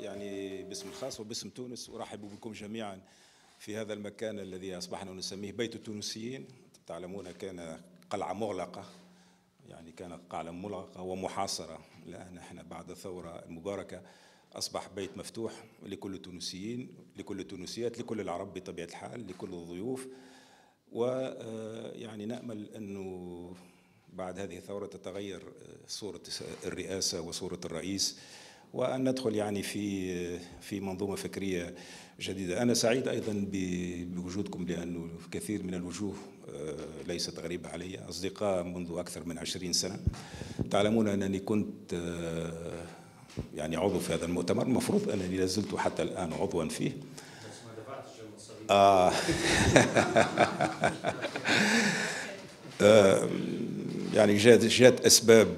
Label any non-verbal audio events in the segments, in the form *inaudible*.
يعني باسم الخاص وباسم تونس. أرحب بكم جميعا في هذا المكان الذي أصبحنا نسميه بيت التونسيين. تعلمون كان قلعة مغلقة يعني كانت قلعة مغلقة ومحاصرة. الآن إحنا بعد الثورة المباركة أصبح بيت مفتوح لكل التونسيين لكل التونسيات لكل العرب بطبيعة الحال لكل الضيوف. ويعني نأمل أنه بعد هذه الثورة تتغير صورة الرئاسة وصورة الرئيس. وأن ندخل يعني في في منظومة فكرية جديدة. أنا سعيد أيضا بوجودكم لأنه كثير من الوجوه ليست غريبة علي. أصدقاء منذ أكثر من عشرين سنة. تعلمون أنني كنت يعني عضو في هذا المؤتمر. المفروض أنني لازلت حتى الآن عضوا فيه. *laughs* آه. يعني جات جات أسباب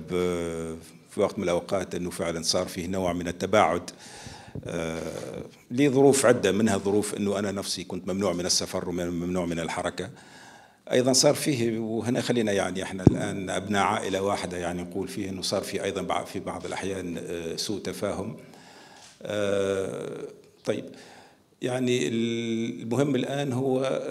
في وقت من الأوقات أنه فعلا صار فيه نوع من التباعد. لظروف عدة منها ظروف أنه أنا نفسي كنت ممنوع من السفر وممنوع من الحركة. أيضا صار فيه وهنا خلينا يعني إحنا الآن أبناء عائلة واحدة يعني نقول فيه أنه صار في أيضا في بعض الأحيان سوء تفاهم. طيب يعني المهم الآن هو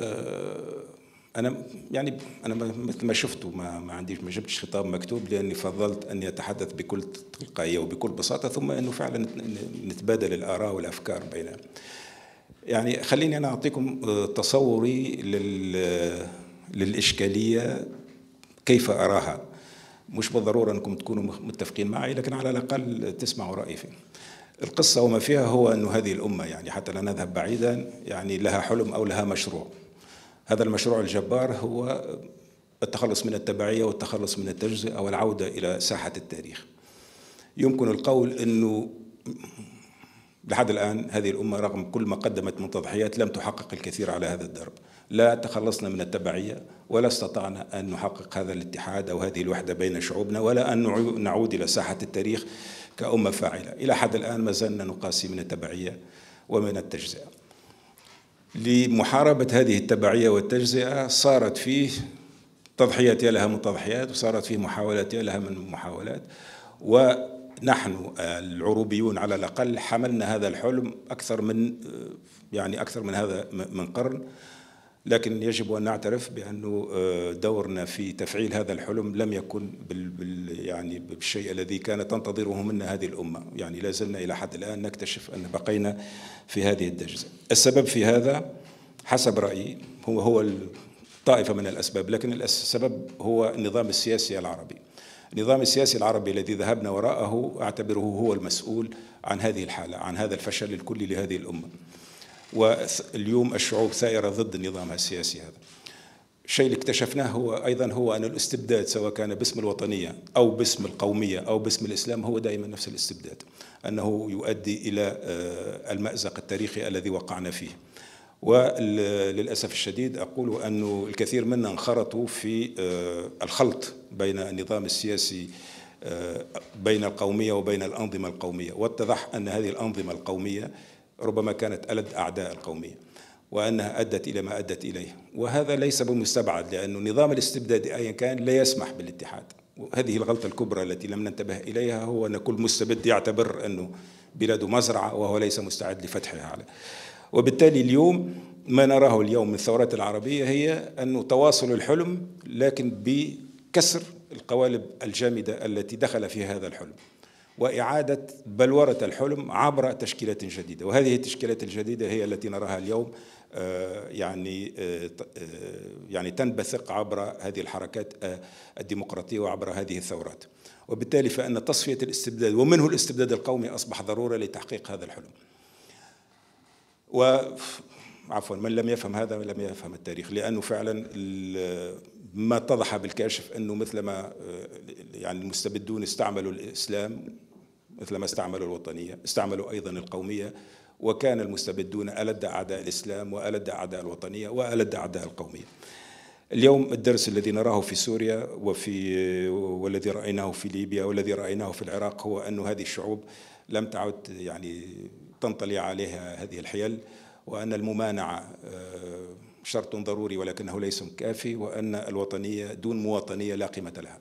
أنا يعني أنا مثل ما شفتوا ما, ما عنديش ما جبتش خطاب مكتوب لأني فضلت أني أتحدث بكل تلقائية وبكل بساطة ثم إنه فعلا نتبادل الآراء والأفكار بيننا يعني خليني أنا أعطيكم تصوري لل للإشكالية كيف أراها. مش بالضرورة أنكم تكونوا متفقين معي لكن على الأقل تسمعوا رأيي فيه. القصة وما فيها هو أنه هذه الأمة يعني حتى لا نذهب بعيدا يعني لها حلم أو لها مشروع. هذا المشروع الجبار هو التخلص من التبعية والتخلص من التجزئة والعودة إلى ساحة التاريخ. يمكن القول أنه لحد الآن هذه الأمة رغم كل ما قدمت من تضحيات لم تحقق الكثير على هذا الدرب. لا تخلصنا من التبعية ولا استطعنا أن نحقق هذا الاتحاد أو هذه الوحدة بين شعوبنا ولا أن نعود إلى ساحة التاريخ كأمة فاعلة. إلى حد الآن ما زلنا نقاسي من التبعية ومن التجزئة. لمحاربة هذه التبعية والتجزئة صارت فيه تضحيات لها من تضحيات وصارت فيه محاولات لها من محاولات. ونحن العروبيون على الأقل حملنا هذا الحلم أكثر من يعني أكثر من هذا من قرن. لكن يجب أن نعترف بأنه دورنا في تفعيل هذا الحلم لم يكن بال يعني بالشيء الذي كانت تنتظره منا هذه الأمة. يعني لا زلنا إلى حد الآن نكتشف أن بقينا في هذه الدجزة. السبب في هذا حسب رأيي هو هو طائفة من الأسباب لكن السبب هو النظام السياسي العربي. النظام السياسي العربي الذي ذهبنا وراءه أعتبره هو المسؤول عن هذه الحالة عن هذا الفشل الكلي لهذه الأمة. واليوم الشعوب ثائرة ضد النظام السياسي هذا. الشيء اللي اكتشفناه هو أيضا هو أن الاستبداد سواء كان باسم الوطنية أو باسم القومية أو باسم الإسلام هو دائما نفس الاستبداد أنه يؤدي إلى المأزق التاريخي الذي وقعنا فيه. وللأسف الشديد أقول أنه الكثير منا انخرطوا في الخلط بين النظام السياسي بين القومية وبين الأنظمة القومية. واتضح أن هذه الأنظمة القومية ربما كانت ألد أعداء القومية وأنها أدت إلى ما أدت إليه. وهذا ليس بمستبعد لأن نظام الاستبداد أيا كان لا يسمح بالاتحاد. وهذه الغلطة الكبرى التي لم ننتبه إليها هو أن كل مستبد يعتبر أنه بلاده مزرعة وهو ليس مستعد لفتحها. على وبالتالي اليوم ما نراه اليوم من الثورات العربية هي أنه تواصل الحلم لكن بكسر القوالب الجامدة التي دخل فيها هذا الحلم. وإعادة بلورة الحلم عبر تشكيلات جديدة. وهذه التشكيلات الجديدة هي التي نراها اليوم يعني يعني تنبثق عبر هذه الحركات الديمقراطية وعبر هذه الثورات. وبالتالي فإن تصفية الاستبداد ومنه الاستبداد القومي أصبح ضرورة لتحقيق هذا الحلم. و عفوا من لم يفهم هذا لم يفهم التاريخ لأنه فعلا ما اتضح بالكشف أنه مثلما يعني المستبدون استعملوا الإسلام مثلما استعملوا الوطنية استعملوا أيضا القومية وكان المستبدون ألد أعداء الإسلام وألد أعداء الوطنية وألد أعداء القومية. اليوم الدرس الذي نراه في سوريا وفي والذي رأيناه في ليبيا والذي رأيناه في العراق هو أن هذه الشعوب لم تعد يعني تنطلي عليها هذه الحيل وأن الممانعة شرط ضروري ولكنه ليس كافي وأن الوطنية دون مواطنية لا قيمة لها.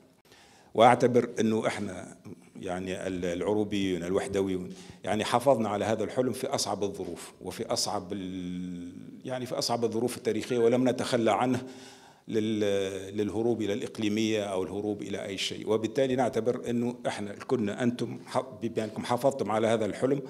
وأعتبر أنه إحنا يعني العروبيون الوحدويون. يعني حافظنا على هذا الحلم في أصعب الظروف وفي أصعب يعني في أصعب الظروف التاريخية ولم نتخلى عنه للهروب إلى الإقليمية أو الهروب إلى أي شيء. وبالتالي نعتبر إنه إحنا كنا أنتم بأنكم حافظتم على هذا الحلم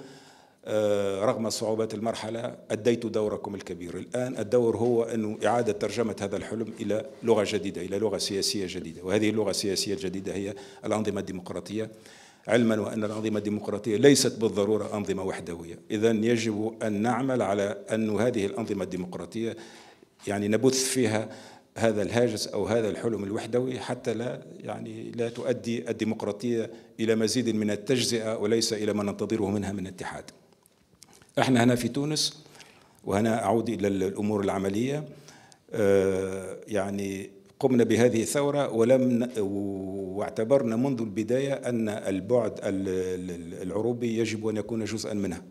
رغم صعوبات المرحلة أديتوا دوركم الكبير. الآن الدور هو أنه إعادة ترجمة هذا الحلم إلى لغة جديدة إلى لغة سياسية جديدة. وهذه اللغة السياسية الجديدة هي الأنظمة الديمقراطية. علما وأن الأنظمة الديمقراطية ليست بالضرورة أنظمة وحدوية. إذا يجب أن نعمل على أن هذه الأنظمة الديمقراطية يعني نبث فيها هذا الهاجس أو هذا الحلم الوحدوي حتى لا يعني لا تؤدي الديمقراطية إلى مزيد من التجزئة وليس إلى ما ننتظره منها من اتحاد. إحنا هنا في تونس وهنا أعود إلى الأمور العملية آه، يعني قمنا بهذه الثورة ولم واعتبرنا منذ البداية أن البعد العروبي يجب أن يكون جزءا منها.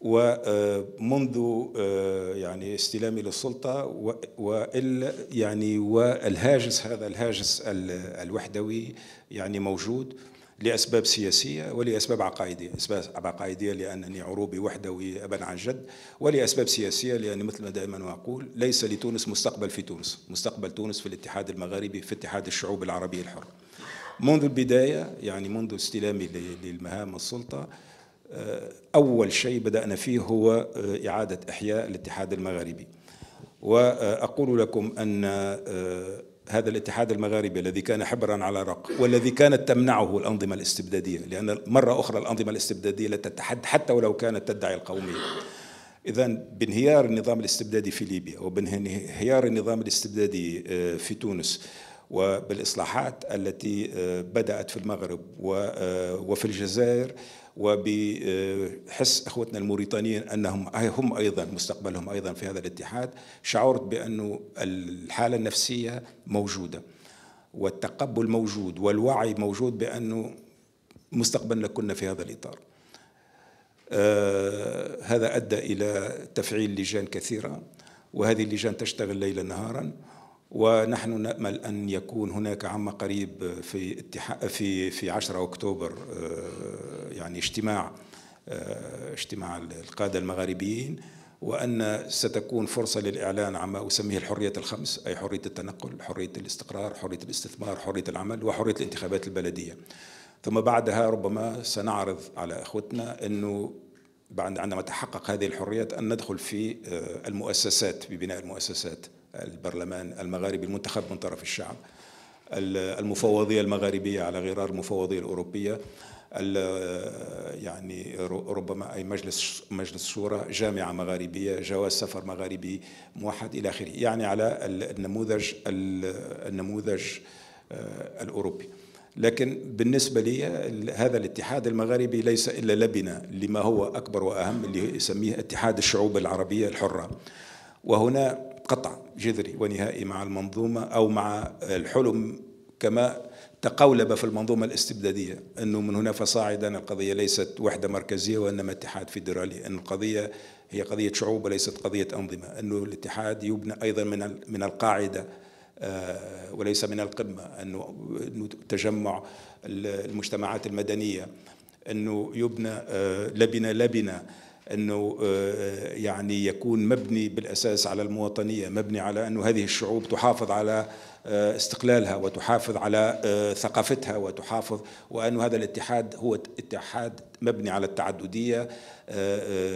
ومنذ آه، يعني استلامي للسلطة وإلا يعني والهاجس هذا الهاجس الوحدوي يعني موجود لأسباب سياسية ولأسباب عقائدية أسباب عقائدية لأنني عروبي وحدوي أبا عن جد ولأسباب سياسية لأني مثل ما دائما أقول ليس لتونس مستقبل في تونس مستقبل تونس في الاتحاد المغاربي في اتحاد الشعوب العربية الحرة. منذ البداية يعني منذ استلامي للمهام السلطة آه، أول شيء بدأنا فيه هو آه، إعادة إحياء الاتحاد المغاربي وأقول لكم أن آه، هذا الاتحاد المغاربي الذي كان حبرا على رق والذي كانت تمنعه الأنظمة الاستبدادية لأن مرة أخرى الأنظمة الاستبدادية لا تتحد حتى ولو كانت تدعي القومية إذا بانهيار النظام الاستبدادي في ليبيا وبانهيار النظام الاستبدادي في تونس وبالإصلاحات التي بدأت في المغرب وفي الجزائر وبحس أخوتنا الموريتانيين أنهم هم أيضا مستقبلهم أيضا في هذا الاتحاد شعرت بانه الحالة النفسية موجودة والتقبل موجود والوعي موجود بانه مستقبلنا كنا في هذا الإطار. آه هذا أدى إلى تفعيل لجان كثيرة وهذه اللجان تشتغل ليلا نهارا ونحن نأمل أن يكون هناك عما قريب في اتحاد في في 10 أكتوبر آه، يعني اجتماع آه، اجتماع القادة المغاربيين وأن ستكون فرصة للإعلان عما أسميه الحريات الخمس أي حرية التنقل، حرية الاستقرار، حرية الاستثمار، حرية العمل وحرية الانتخابات البلدية. ثم بعدها ربما سنعرض على أخوتنا أنه بعد عندما تحقق هذه الحريات أن ندخل في آه، المؤسسات ببناء المؤسسات البرلمان المغاربي المنتخب من طرف الشعب المفوضية المغاربية على غرار المفوضية الأوروبية يعني ربما أي مجلس مجلس شورى جامعة مغاربية جواز سفر مغاربي موحد إلى آخره يعني على النموذج النموذج آه، الأوروبي. لكن بالنسبة لي هذا الاتحاد المغاربي ليس إلا لبنة لما هو أكبر وأهم اللي يسميه اتحاد الشعوب العربية الحرة. وهنا قطع جذري ونهائي مع المنظومة أو مع الحلم كما تقولب في المنظومة الاستبدادية أنه من هنا فصاعدا القضية ليست وحدة مركزية وإنما اتحاد فيدرالي أن القضية هي قضية شعوب وليست قضية أنظمة أنه الاتحاد يبنى أيضا من من القاعدة آه، وليس من القمة أنه تجمع المجتمعات المدنية أنه يبنى آه، لبنة لبنة أنه آه، يعني يكون مبني بالأساس على المواطنية، مبني على أنه هذه الشعوب تحافظ على آه، استقلالها وتحافظ على آه، ثقافتها وتحافظ وأن هذا الاتحاد هو اتحاد مبني على التعددية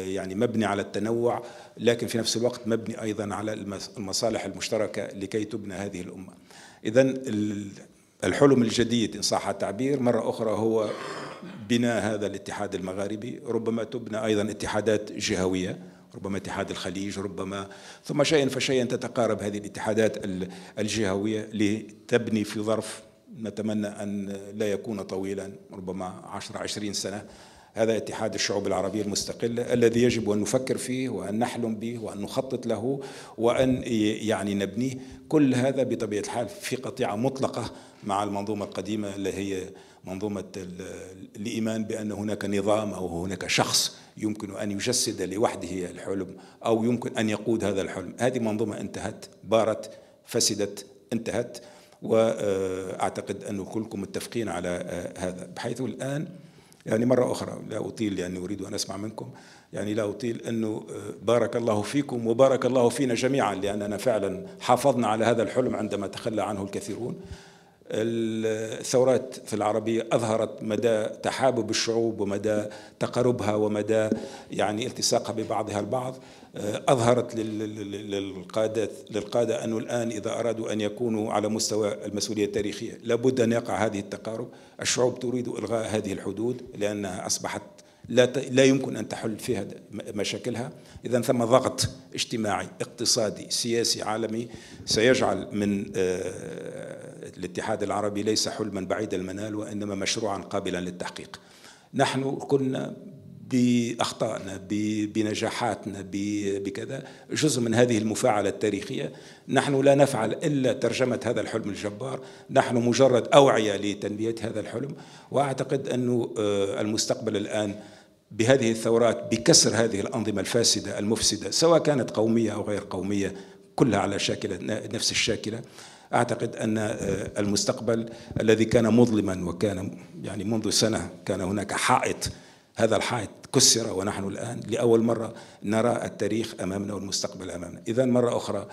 يعني مبني على التنوع لكن في نفس الوقت مبني أيضا على المصالح المشتركة لكي تبنى هذه الأمة. إذا الحلم الجديد إن صح التعبير. مرة أخرى هو بناء هذا الاتحاد المغاربي ربما تبنى أيضا اتحادات جهوية ربما اتحاد الخليج ربما ثم شيئا فشيئا تتقارب هذه الاتحادات الجهوية لتبني في ظرف نتمنى أن لا يكون طويلا ربما 10 20 سنة. هذا اتحاد الشعوب العربية المستقلة الذي يجب أن نفكر فيه وأن نحلم به وأن نخطط له وأن يعني نبنيه. كل هذا بطبيعة الحال في قطيعة مطلقة مع المنظومة القديمة اللي هي منظومة الإيمان بأن هناك نظام أو هناك شخص يمكن أن يجسد لوحده الحلم أو يمكن أن يقود هذا الحلم. هذه منظومة انتهت بارت فسدت انتهت وأعتقد أن كلكم متفقين على هذا. بحيث الآن يعني مرة أخرى لا أطيل لأني أريد أن أسمع منكم. يعني لا أطيل أنه بارك الله فيكم وبارك الله فينا جميعا لأننا فعلا حافظنا على هذا الحلم عندما تخلى عنه الكثيرون. الثورات في العربية أظهرت مدى تحابب الشعوب ومدى تقاربها ومدى يعني التصاقها ببعضها البعض. أظهرت للقادة للقادة أنه الآن إذا أرادوا أن يكونوا على مستوى المسؤولية التاريخية لابد أن يقع هذه التقارب. الشعوب تريد إلغاء هذه الحدود لأنها أصبحت لا لا يمكن أن تحل فيها مشاكلها. اذا ثم ضغط اجتماعي اقتصادي سياسي عالمي سيجعل من الاتحاد العربي ليس حلما بعيد المنال وإنما مشروعا قابلا للتحقيق. نحن كنا بأخطائنا بنجاحاتنا بكذا. جزء من هذه المفاعلة التاريخية. نحن لا نفعل إلا ترجمة هذا الحلم الجبار. نحن مجرد أوعية لتنميه هذا الحلم. وأعتقد أنه المستقبل الآن بهذه الثورات بكسر هذه الأنظمة الفاسدة المفسدة سواء كانت قومية أو غير قومية كلها على شاكلة نفس الشاكلة. أعتقد أن المستقبل الذي كان مظلما وكان يعني منذ سنة كان هناك حائط هذا الحائط كسر ونحن الآن لأول مرة نرى التاريخ أمامنا والمستقبل أمامنا. إذا مرة أخرى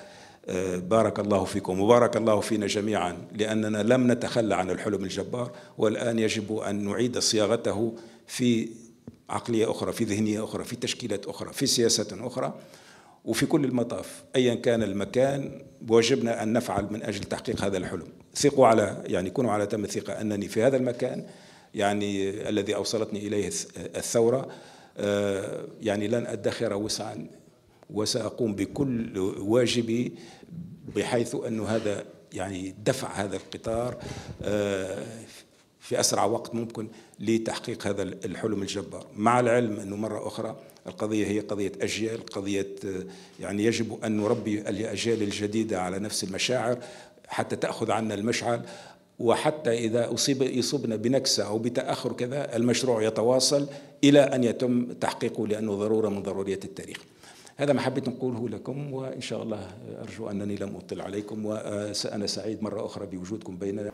بارك الله فيكم وبارك الله فينا جميعا لأننا لم نتخلى عن الحلم الجبار والآن يجب أن نعيد صياغته في عقلية أخرى في ذهنية أخرى في تشكيلات أخرى في سياسة أخرى وفي كل المطاف أيا كان المكان. واجبنا أن نفعل من أجل تحقيق هذا الحلم. ثقوا على يعني كونوا على تم الثقة أنني في هذا المكان يعني الذي أوصلتني إليه الثورة يعني لن أدخر وسعا وسأقوم بكل واجبي بحيث أن هذا يعني دفع هذا القطار في أسرع وقت ممكن لتحقيق هذا الحلم الجبار. مع العلم أنه مرة أخرى القضية هي قضية أجيال قضية يعني يجب أن نربي الأجيال الجديدة على نفس المشاعر حتى تأخذ عنا المشعل. وحتى إذا أصيب يصبنا بنكسة أو بتأخر كذا المشروع يتواصل إلى أن يتم تحقيقه لأنه ضرورة من ضروريات التاريخ. هذا ما حبيت نقوله لكم وإن شاء الله أرجو أنني لم أطل عليكم وأنا سعيد مرة أخرى بوجودكم بيننا.